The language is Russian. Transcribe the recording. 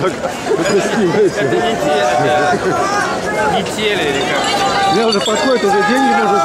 Это снимаете. Не те, это не теле или как? Я уже подходит, уже деньги можно